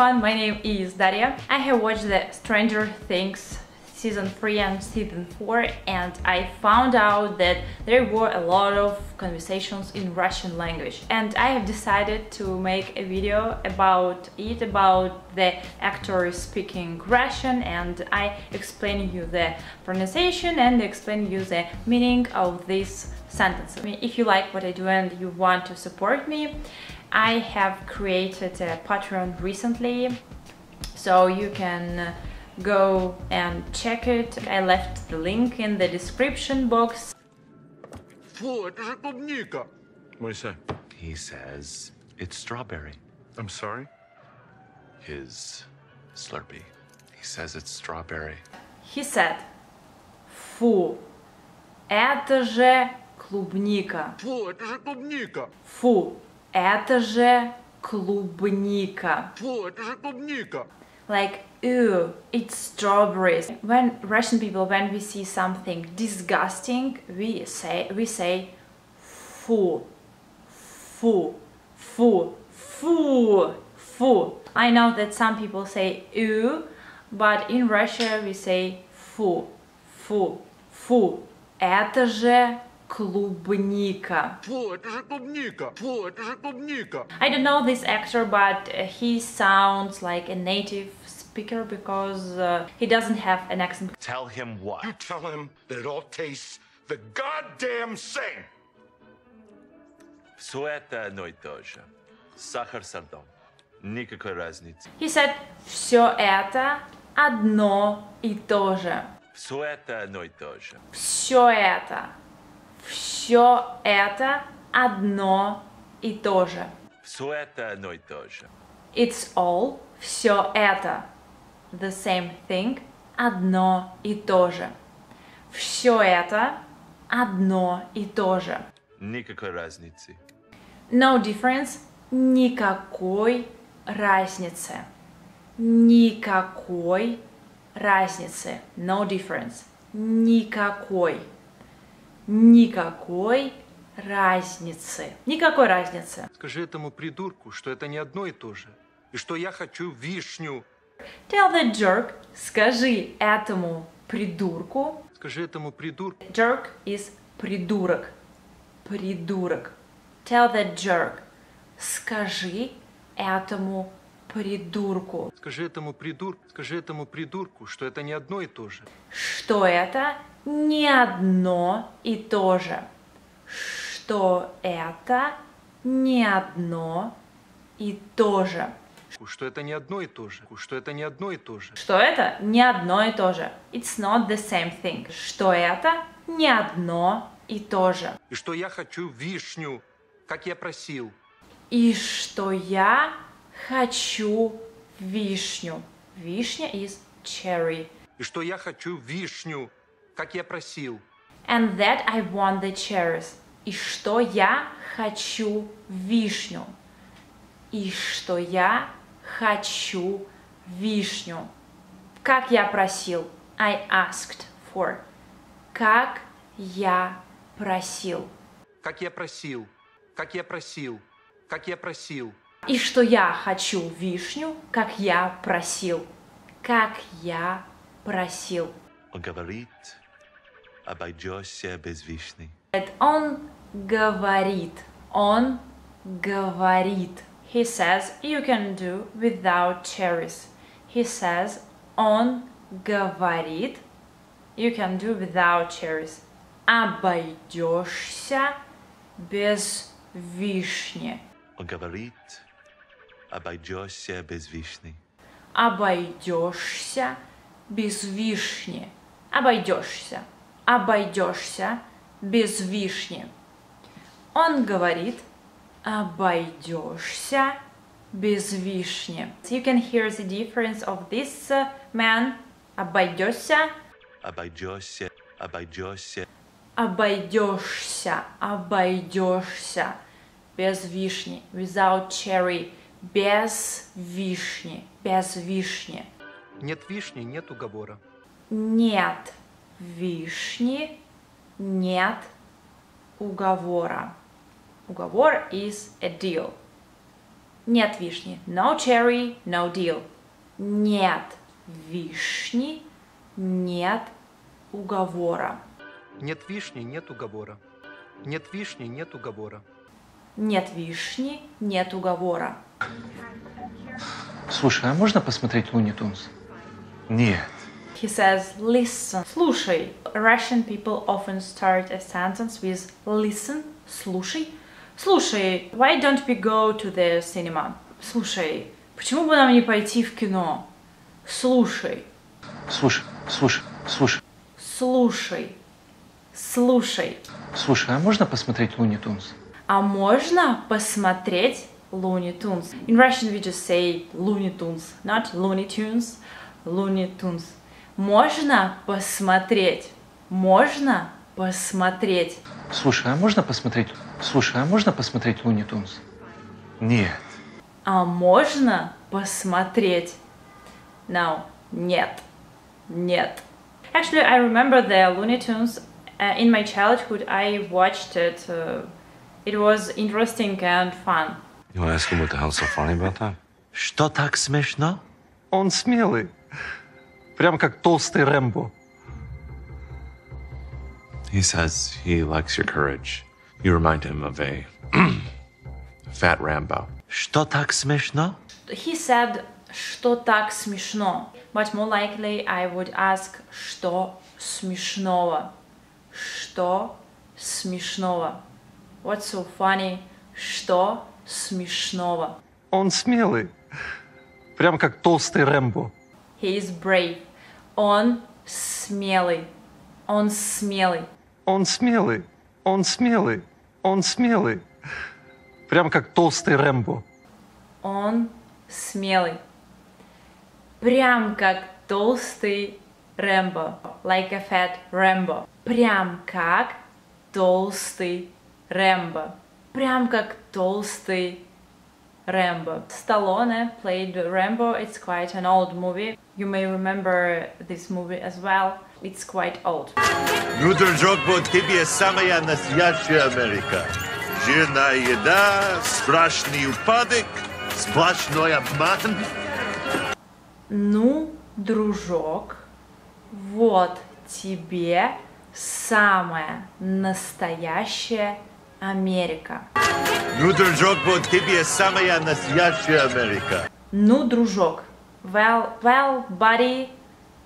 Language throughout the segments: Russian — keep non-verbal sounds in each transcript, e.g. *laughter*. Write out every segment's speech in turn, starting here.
everyone, my name is Daria. I have watched the Stranger Things season 3 and season 4 and I found out that there were a lot of conversations in Russian language and I have decided to make a video about it, about the actors speaking Russian and I explain you the pronunciation and explain you the meaning of this sentence. If you like what I do and you want to support me, I have created a Patreon recently so you can go and check it. I left the link in the description box. Фу, это же клубника. What do you say? He says it's strawberry. I'm sorry? His Slurpee. He says it's strawberry. He said, Фу, это же клубника. Фу, это же клубника. Фу, это же клубника. Фу, это же клубника. Like, ew, it's strawberries. When Russian people, when we see something disgusting, we say, we say, фу, фу, фу, фу, фу. I know that some people say ew, but in Russia we say фу, фу, фу. Это же клубника. Фу, это же клубника. Фу, это же клубника. I don't know this actor, but uh, he sounds like a native speaker because uh, he doesn't have an accent. Tell him what? You tell him that it all tastes the goddamn same. Все это одно и то же. Сахар с льдом. Никакой разницы. He said, все это одно и то же. Все это одно и то же. Все это, все это одно и то же. Все это одно и то же. It's all, все это, the same thing, одно и то же. Все это одно и то же. Никакой разницы. No difference, никакой разницы. Никакой разницы. No difference. Никакой. Никакой разницы. Никакой разницы. Скажи этому придурку, что это не одно и то же. И что я хочу вишню. Tell the jerk, скажи этому придурку. Скажи этому придурку, Jerk is придурок. Придурок. Tell the jerk, скажи этому придурку, скажи этому придурку, скажи этому придурку, что это не одно и то же. что это не одно и то же. Что это не одно и то же. Что это не одно и то же. Что это не одно и то же. Что это не одно и то же. It's not the same thing. Что это не одно и то же. И что я хочу вишню, как я просил. И что я хочу вишню. Вишня is cherry. И что я хочу вишню, как я просил. And that I want the cherries. И что я хочу вишню. И что я хочу вишню. Как я просил. I asked for. Как я просил. Как я просил. Как я просил. Как я просил. И что я хочу вишню, как я просил. Как я просил. Говорит, обойдешься без вишни. Он говорит. Он говорит. He says you can do without cherries. He says он говорит you can do without cherries. Обойдешься без вишни. Он говорит, обойдешься без вишни. Обойдешься без вишни. Обойдешься. Обойдешься без вишни. Он говорит, обойдешься без вишни. You can hear the difference of this uh, man. Обойдешься, Обойдешься, обойдешься, обойдешься, обойдешься без вишни. Without cherry. Без вишни. Без вишни. Нет вишни, нет уговора. Нет вишни, нет уговора. Уговор is a deal. Нет вишни. No cherry, no deal. Нет вишни, нет уговора. Нет вишни, нет уговора. Нет вишни, нет уговора. Нет вишни, нет уговора. Слушай, а можно посмотреть Луни Тунс? Нет. He says, listen. Слушай. Russian people often start a sentence with listen. Слушай. Слушай, why don't we go to the cinema? Слушай, почему бы нам не пойти в кино? Слушай. Слушай, слушай, слушай, Слушай. Слушай. слушай, а можно посмотреть Луни Тунс? А можно посмотреть Looney Tunes? In Russian we just say Looney Tunes, not Looney Tunes, Looney Tunes. Можно посмотреть? Можно посмотреть? Слушай, а можно посмотреть? Слушай, а можно посмотреть Луни Тунс? Нет. А можно посмотреть? No, нет, нет. Actually, I remember the Looney Tunes. Uh, in my childhood, I watched it. Uh, it was interesting and fun. You want to ask him what the hell's so funny about that? Что так смешно? Он смелый. Прям как толстый Рэмбо. He says he likes your courage. You remind him of *clears throat* a fat Rambo. Что так смешно? He said, что так смешно. But more likely, I would ask, что смешного? Что смешного? What's so funny? Что смешного? Он смелый. Прям как толстый Рэмбо. He is brave. Он смелый. Он смелый. Он смелый. Он смелый. Он смелый. Прям как толстый Рэмбо. Он смелый. Прям как толстый Рэмбо. Like a fat Rambo. Прям как толстый Рэмбо. Прям как толстый Rambo. Stallone played Rambo. It's quite an old movie. You may remember this movie as well. It's quite old. Ну, дружок, вот тебе самая настоящая Америка. Жирная еда, страшный упадок, сплошной обман. Ну, дружок, вот тебе самая настоящая Америка. Ну, дружок, вот тебе самая настоящая Америка. Ну, дружок. Well, well, buddy.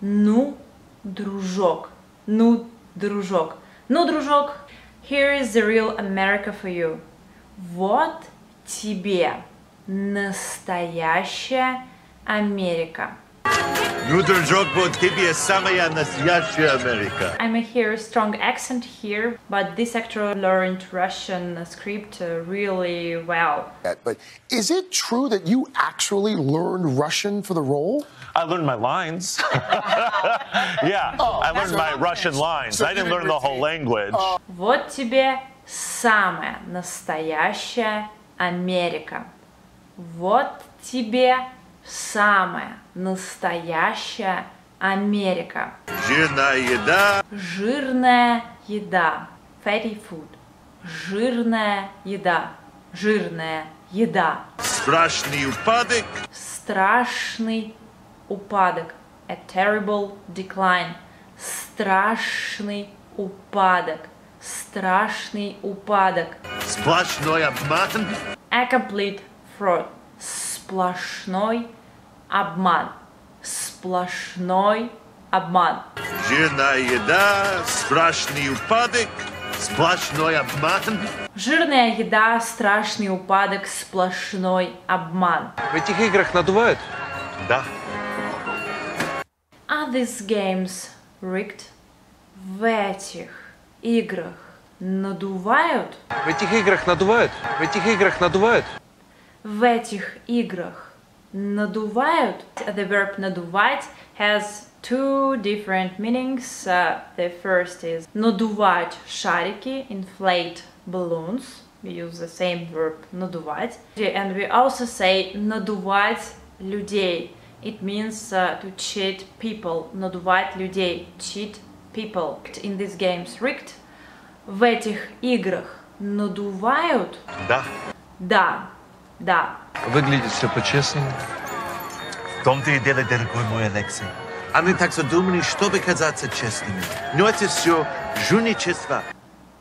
Ну, дружок. Ну, дружок. Ну, дружок. Here is the real America for you. Вот тебе настоящая Америка. Ну, дружок, вот тебе самая настоящая Америка. I may hear a strong accent here, but this actor learned Russian script uh, really well. But is it true that you actually learned Russian for the role? I learned my lines. *laughs* yeah, I learned my Russian lines. I didn't learn the whole language. Вот тебе самая настоящая Америка. Вот тебе самая настоящая Америка. Жирная еда, Жирная еда. Fatty food. Жирная еда. Жирная еда. страшный упадок, Страшный упадок. A terrible decline. Страшный упадок. Страшный упадок. сплошной обман. A complete fraud. Сплошной обман. Сплошной обман. Жирная еда, страшный упадок, сплошной обман. Жирная еда, страшный упадок, сплошной обман. В этих играх надувают? Да. Are these games rigged? В этих играх надувают? В этих играх надувают? В этих играх надувают? В этих играх надувают? The verb надувать has two different meanings. Uh, the first is надувать шарики, inflate balloons. We use the same verb надувать. And we also say надувать людей. It means uh, to cheat people. Надувать людей. Cheat people. In these games rigged. В этих играх надувают? Да. Да. Да. Выглядит все по-честному. В том-то и дело, дорогой мой Алексей. А мы так задумали, чтобы казаться честными. Но это все жульничество.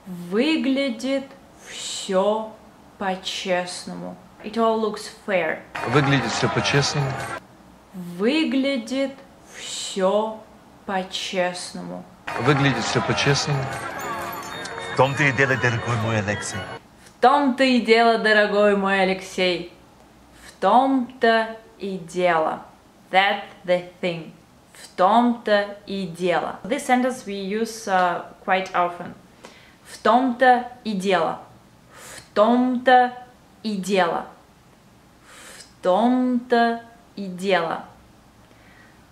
Выглядит все по-честному. It all looks fair. Выглядит все по-честному. Выглядит все по-честному. Выглядит все по-честному. В том-то и дело, дорогой мой Алексей. Том-то и дело, дорогой мой Алексей. В том-то и дело. That's the thing. В том-то и дело. This sentence we use uh, quite often. В том-то и дело. В том-то и дело. В том-то и дело.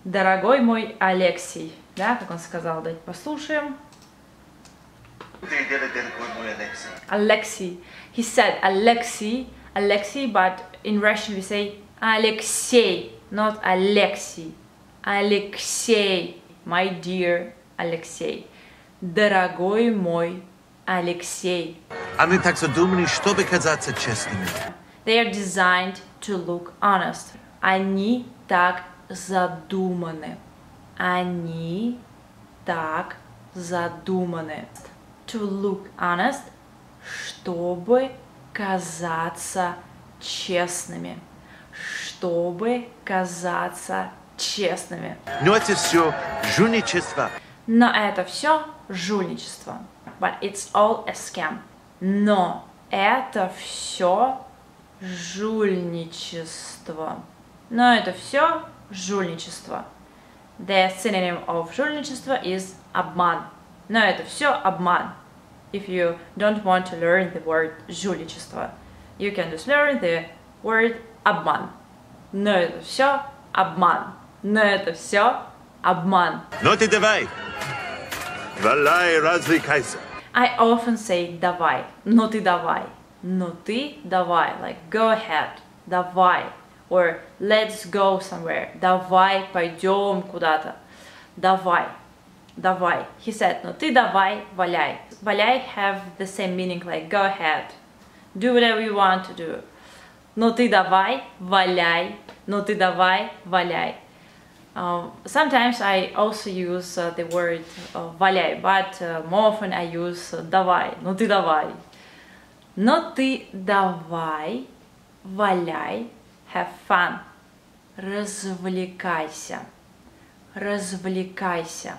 Дорогой мой Алексей. Да, как он сказал, давайте послушаем. В том-то и дело, дорогой мой Алексей. Alexei. He said Alexei, Alexei, but in Russian we say Alexei, not Alexei. Alexei, my dear Alexei. Дорогой мой Алексей. А мы так задумали, чтобы казаться честными. They are designed to look honest. Они так задуманы. Они так задуманы. To look honest, чтобы казаться честными. Чтобы казаться честными. Но это все жульничество. Но это все жульничество. But it's all a scam. Но это все жульничество. Но это все жульничество. The synonym of жульничество is обман. Но это все обман. If you don't want to learn the word жульничество, you can just learn the word обман. Но это все обман. Но это все обман. Но ты давай. Валяй, развлекайся. I often say давай, но ты давай, но ты давай, like go ahead, давай, or let's go somewhere, давай пойдем куда-то, давай, давай. He said, но ты давай, валяй. Валяй have the same meaning like go ahead, do whatever you want to do. Но ты давай, валяй, но ты давай, валяй. Um, sometimes I also use uh, the word uh, валяй, but uh, more often I use uh, давай, ну ты давай. Но ты давай, валяй, have fun, развлекайся, развлекайся,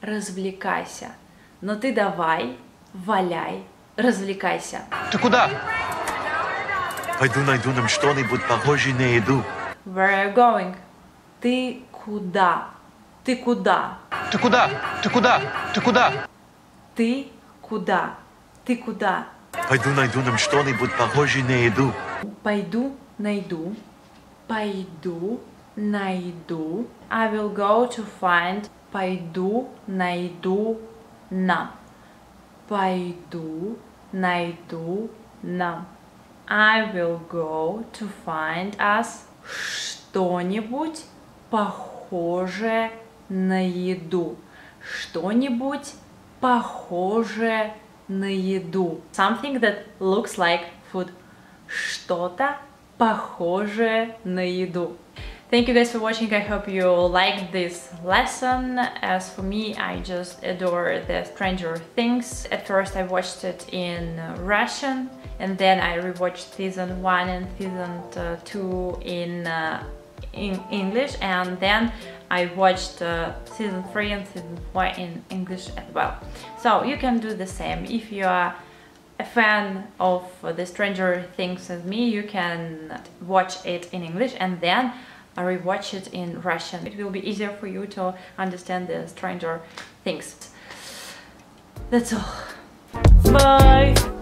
Развлекайся. Но ты давай, валяй, развлекайся. Ты куда? Пойду найду нам что-нибудь похожее на еду. Where are you going? Ты куда? Ты куда? Ты куда? Ты куда? Ты куда? Ты куда? Ты куда? Пойду найду нам что-нибудь похожее на еду. Пойду, найду. Пойду, найду. I will go to find. Пойду, найду нам. Пойду, найду нам. I will go to find us что-нибудь похожее на еду. Что-нибудь похожее на еду. Something that looks like food. Что-то похожее на еду. Thank you guys for watching. I hope you liked this lesson. As for me, I just adore the Stranger Things. At first, I watched it in Russian, and then I rewatched season one and season uh, two in uh, in English, and then I watched uh, season three and season four in English as well. So you can do the same if you are a fan of the Stranger Things as me, you can watch it in English and then rewatch it in Russian. It will be easier for you to understand the Stranger Things. That's all. Bye!